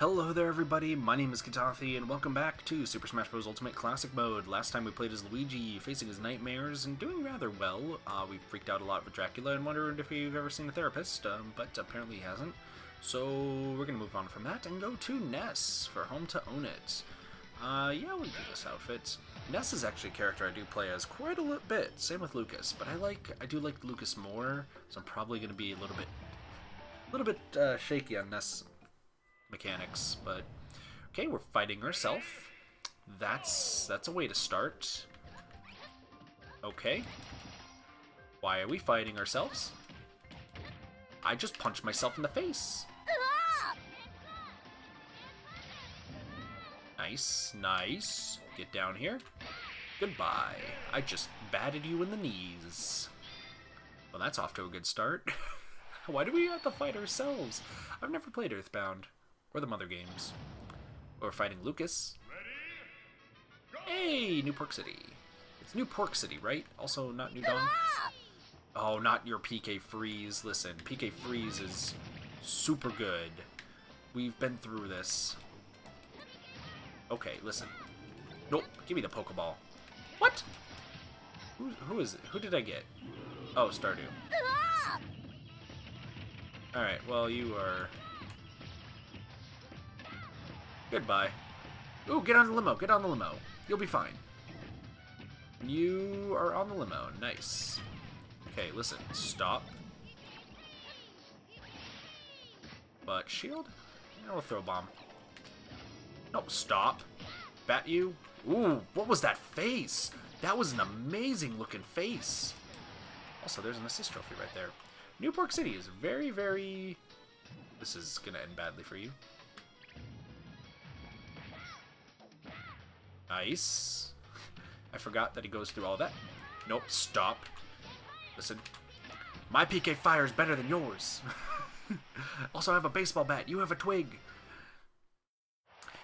Hello there everybody, my name is Kitathi, and welcome back to Super Smash Bros. Ultimate Classic Mode. Last time we played as Luigi, facing his nightmares, and doing rather well. Uh, we freaked out a lot with Dracula and wondered if he'd ever seen a therapist, um, but apparently he hasn't. So we're to move on from that and go to Ness for Home to Onett. Uh, yeah, we do this outfit. Ness is actually a character I do play as quite a little bit, same with Lucas, but I like, I do like Lucas more, so I'm probably to be a little bit, a little bit uh, shaky on Ness mechanics, but okay, we're fighting ourselves. That's that's a way to start. Okay. Why are we fighting ourselves? I just punched myself in the face. Nice, nice. Get down here. Goodbye. I just batted you in the knees. Well, that's off to a good start. Why do we have to fight ourselves? I've never played Earthbound. Or the Mother games. We're fighting Lucas. Hey, New Pork City. It's New Pork City, right? Also not New Dawn? Oh, not your PK Freeze. Listen, PK Freeze is super good. We've been through this. Okay, listen. Nope, give me the Pokeball. What? Who, who is it? Who did I get? Oh, Staryu. Alright, well, you are Goodbye. Ooh, get on the limo. Get on the limo. You'll be fine. You are on the limo. Nice. Okay, listen. Stop. But shield? Yeah, will throw a bomb. No, stop. Bat you. Ooh, what was that face? That was an amazing looking face. Also, there's an assist trophy right there. New Pork City is very, very... This is going to end badly for you. Nice. I forgot that he goes through all that. Nope, stop. Listen. My PK fire is better than yours. also, I have a baseball bat. You have a twig.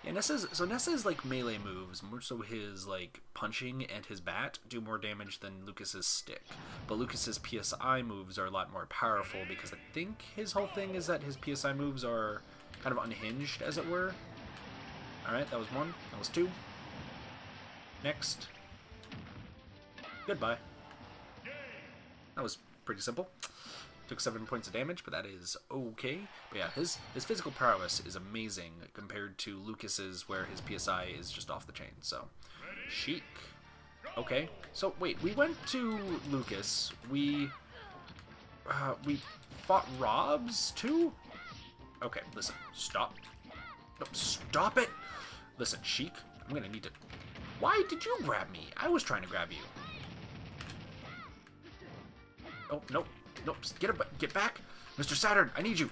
Yeah, Ness's, so Ness's like melee moves, more so his like punching and his bat do more damage than Lucas's stick. But Lucas's PSI moves are a lot more powerful because I think his whole thing is that his PSI moves are kind of unhinged, as it were. Alright, that was one. That was two. Next. Goodbye. That was pretty simple. Took seven points of damage, but that is okay. But yeah, his his physical prowess is amazing compared to Lucas's, where his PSI is just off the chain. So, Sheik. Okay. So wait, we went to Lucas. We uh, we fought Robs too. Okay, listen. Stop. No, stop it. Listen, Sheik. I'm gonna need to why did you grab me? I was trying to grab you. Oh, nope. Nope. Get, a, get back. Mr. Saturn, I need you.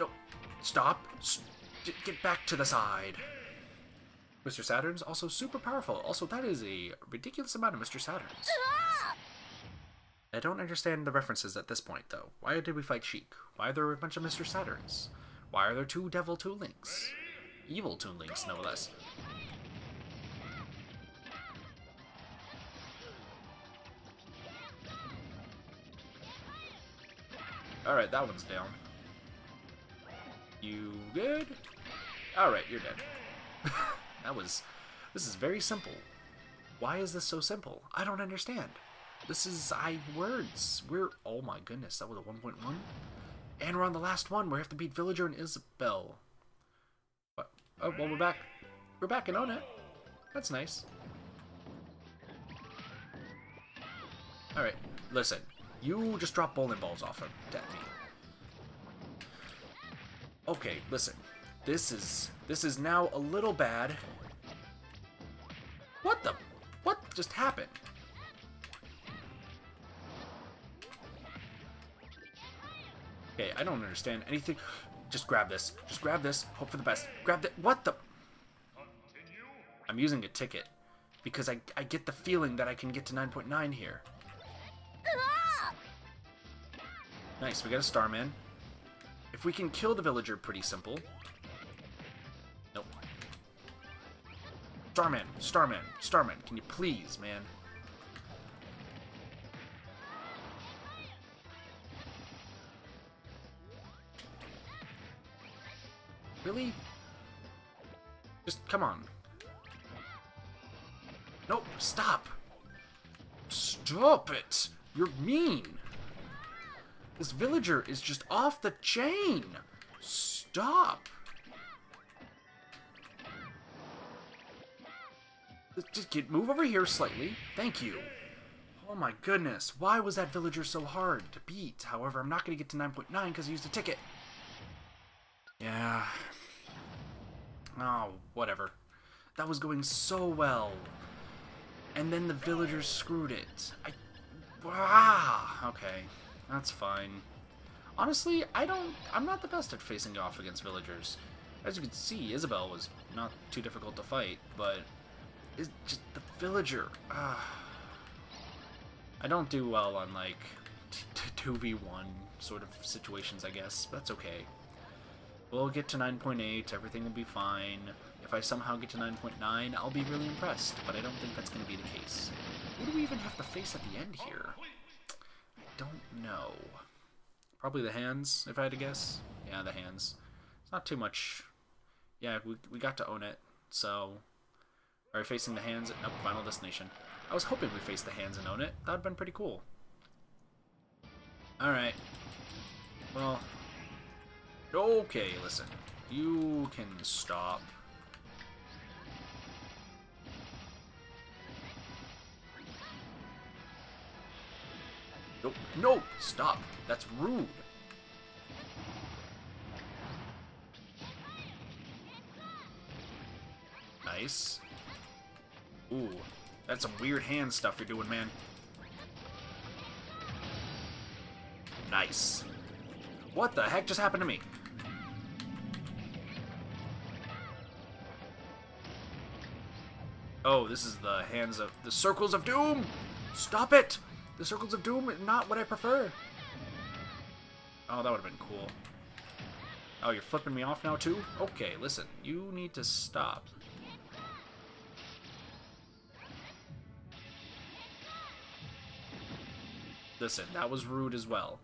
No. Stop. get back to the side. Mr. Saturn's also super powerful. Also, that is a ridiculous amount of Mr. Saturns. I don't understand the references at this point, though. Why did we fight Sheik? Why are there a bunch of Mr. Saturns? Why are there two Devil Toon Links? Evil Toon Links, no less. Alright, that one's down. You good? Alright, you're dead. that was... This is very simple. Why is this so simple? I don't understand. This is I words. We're... Oh my goodness, that was a 1.1? And we're on the last one. We have to beat Villager and Isabelle. Oh, well, we're back. We're back and on it. That's nice. Alright, listen. You just drop bowling balls off of at me. Okay, listen. This is this is now a little bad. What the what just happened? Okay, I don't understand anything. Just grab this. Just grab this. Hope for the best. Grab that. What the? I'm using a ticket because I, I get the feeling that I can get to 9.9 here. Nice, we got a Starman. If we can kill the villager, pretty simple. Nope. Starman, Starman, Starman, can you please, man? Really? Just, come on. Nope, stop! Stop it! You're mean! This villager is just off the chain! Stop! Just get move over here slightly. Thank you. Oh my goodness, why was that villager so hard to beat? However, I'm not going to get to 9.9 because I used a ticket. Yeah. Oh, whatever. That was going so well. And then the villagers screwed it. I... Ah, okay. That's fine. Honestly, I don't... I'm not the best at facing off against villagers. As you can see, Isabelle was not too difficult to fight, but... It's just the villager. Ah. I don't do well on, like, 2v1 sort of situations, I guess. That's okay. We'll get to 9.8, everything will be fine. If I somehow get to 9.9, I'll be really impressed, but I don't think that's going to be the case. Who do we even have to face at the end here? I don't know. Probably the hands, if I had to guess. Yeah, the hands. It's not too much. Yeah, we, we got to Onett, so... Are we facing the hands? Nope, Final Destination. I was hoping we faced the hands and Onett. That would have been pretty cool. Alright. Well, Okay, listen. You can stop. No, no, stop. That's rude. Nice. Ooh, that's some weird hand stuff you're doing, man. Nice. What the heck just happened to me? Oh, this is the hands of the circles of doom. Stop it! The circles of doom are not what I prefer. Oh, that would have been cool. Oh, you're flipping me off now too? Okay, listen, you need to stop. Listen, that was rude as well.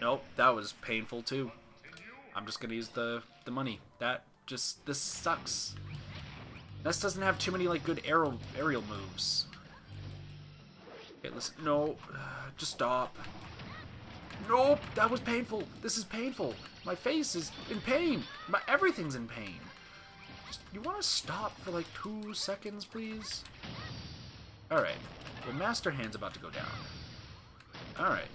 Nope, that was painful too. I'm just gonna use the, the money. That just, this sucks. Ness doesn't have too many, like, good aerial, aerial moves. Okay, listen, no, uh, just stop. Nope, that was painful. This is painful. My face is in pain. My everything's in pain. Just, you want to stop for like two seconds, please? Alright. Well, Master Hand's about to go down. Alright.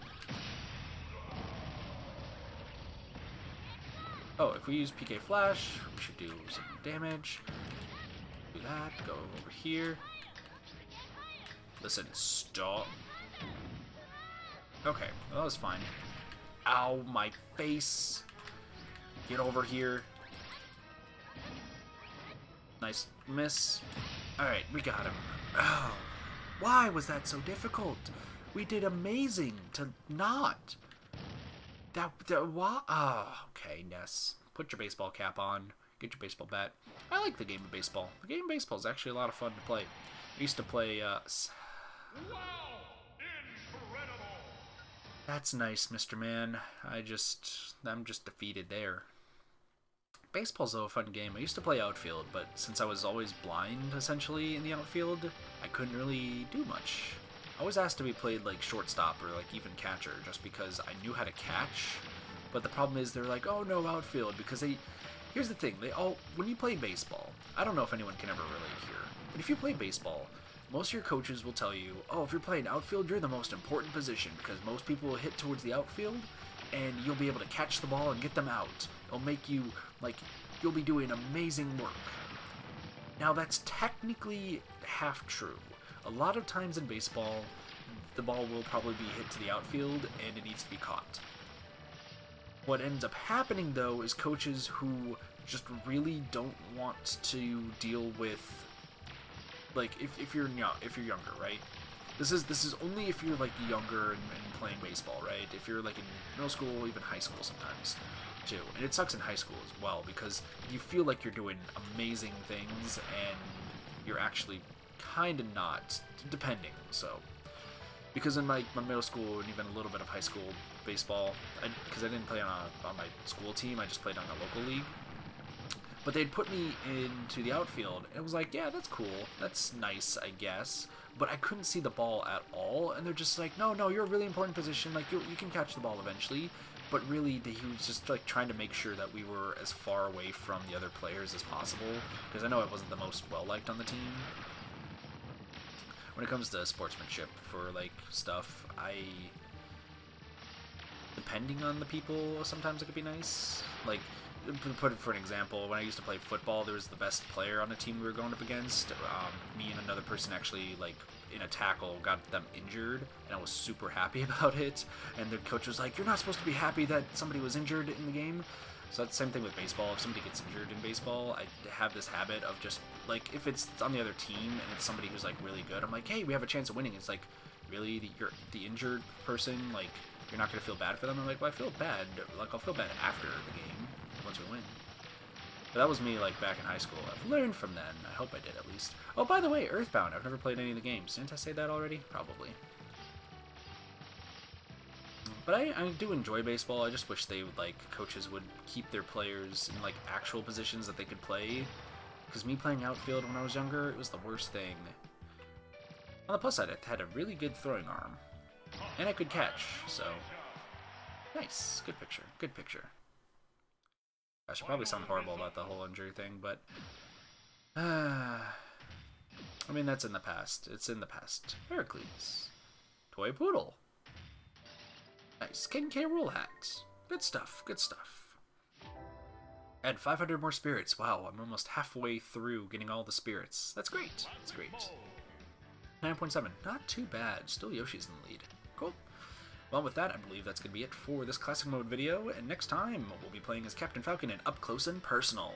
Oh, if we use PK Flash, we should do some damage. Do that, go over here. Listen, stop. Okay, well, that was fine. Ow, my face. Get over here. Nice miss. Alright, we got him. Oh, why was that so difficult? We did amazing to not. That, that what? Oh, okay, Ness. Put your baseball cap on. Get your baseball bat. I like the game of baseball. The game of baseball is actually a lot of fun to play. I used to play, uh... Wow! That's nice, Mr. Man. I just... I'm just defeated there. Baseball's a fun game. I used to play outfield, but since I was always blind, essentially, in the outfield, I couldn't really do much. I was asked to be played like shortstop or like even catcher just because I knew how to catch. But the problem is they're like, oh no, outfield because they. Here's the thing, they all when you play baseball, I don't know if anyone can ever relate here, but if you play baseball, most of your coaches will tell you, oh, if you're playing outfield, you're the most important position because most people will hit towards the outfield and you'll be able to catch the ball and get them out. It'll make you like you'll be doing amazing work. Now that's technically half true. A lot of times in baseball, the ball will probably be hit to the outfield and it needs to be caught. What ends up happening though is coaches who just really don't want to deal with like if, if you're young, if you're younger, right? This is this is only if you're like younger and, and playing baseball, right? If you're like in middle school, even high school sometimes too. And it sucks in high school as well because you feel like you're doing amazing things and you're actually kind of not, depending. So, because in my, my middle school and even a little bit of high school baseball, because I, I, didn't play on, a, on my school team, I just played on a local league. But they'd put me into the outfield. And it was like, yeah, that's cool. That's nice, I guess. But I couldn't see the ball at all. And they're just like, no, no, you're a really important position. Like, you, you can catch the ball eventually. But really, he was just like trying to make sure that we were as far away from the other players as possible. Because I know I wasn't the most well liked on the team when it comes to sportsmanship for like stuff, I depending on the people, sometimes it could be nice. Like put it for an example, when I used to play football, there was the best player on the team we were going up against. Um, me and another person actually like in a tackle got them injured, and I was super happy about it. And the coach was like, "You're not supposed to be happy that somebody was injured in the game." So that's the same thing with baseball. If somebody gets injured in baseball, I have this habit of just like if it's on the other team and it's somebody who's like really good, I'm like, hey, we have a chance of winning. It's like, really, the, you're the injured person, like you're not gonna feel bad for them. I'm like, well, I feel bad. Like I'll feel bad after the game once we win. But that was me like back in high school. I've learned from then. I hope I did at least. Oh, by the way, Earthbound. I've never played any of the games. Didn't I say that already? Probably. But I, I do enjoy baseball. I just wish they would, like, coaches would keep their players in, like, actual positions that they could play. Because me playing outfield when I was younger, it was the worst thing. On the plus side, I had a really good throwing arm. And I could catch, so... Nice. Good picture. Good picture. I should probably sound horrible about the whole injury thing, but... Uh, I mean, that's in the past. It's in the past. Heracles. Toy Poodle. Nice. King K. Rool hat. Good stuff. Good stuff. Add 500 more spirits. Wow, I'm almost halfway through getting all the spirits. That's great. That's great. 9.7. Not too bad. Still Yoshi's in the lead. Cool. Well, with that, I believe that's going to be it for this Classic Mode video, and next time we'll be playing as Captain Falcon in Up Close and Personal.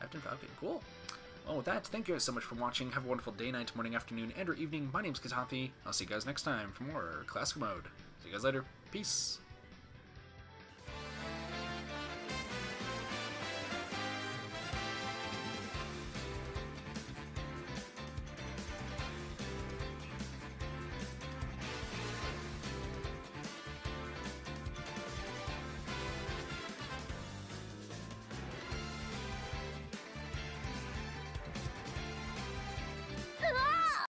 Captain Falcon, cool. Well, with that, thank you guys so much for watching. Have a wonderful day, night, morning, afternoon, and or evening. My name's Kitathi. I'll see you guys next time for more Classic Mode. See you guys later. Peace.